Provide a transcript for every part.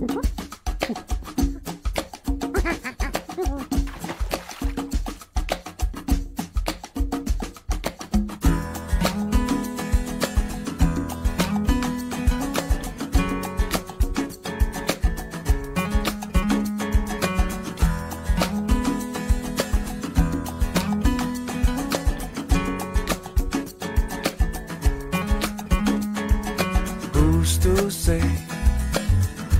Who's to say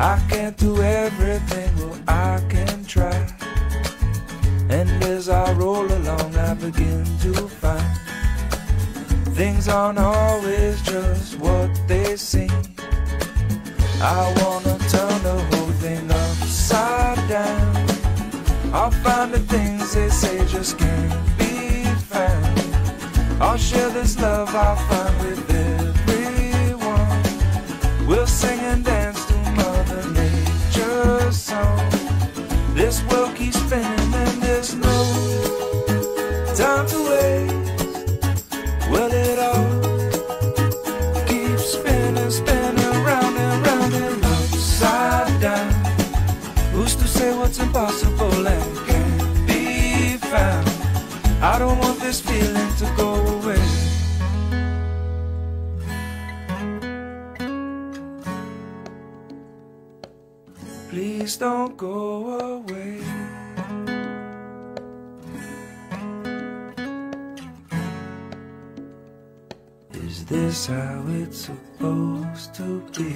I can't do everything? Well, I can try. And as I roll along, I begin to find things aren't always just what they seem. I wanna turn the whole thing upside down. I'll find the things they say just can't be found. I'll share this love I find with everyone. We'll sing and dance Who's to say what's impossible and can't be found? I don't want this feeling to go away. Please don't go away. Is this how it's supposed to be?